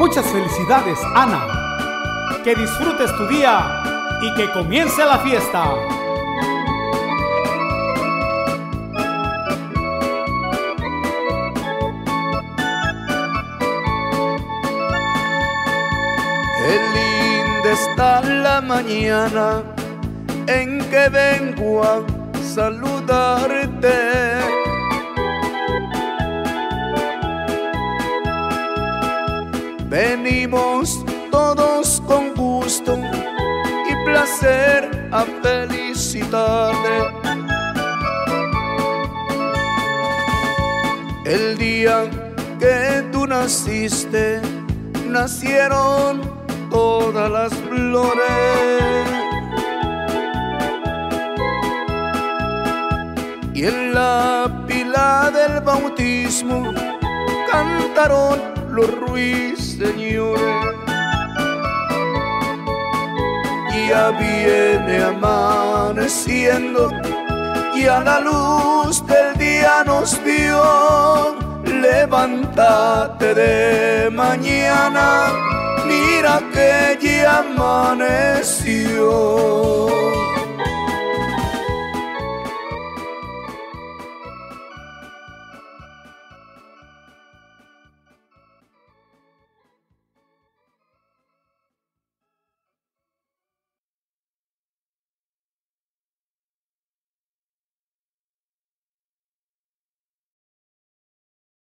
Muchas felicidades, Ana. Que disfrutes tu día y que comience la fiesta. Qué linda está la mañana en que vengo a saludarte. Venimos todos con gusto y placer a felicitarte. El día que tú naciste, nacieron todas las flores. Y en la pila del bautismo cantaron los ruiseñores. Ya viene amaneciendo y a la luz del día nos vio. Levántate de mañana, mira que ya amaneció.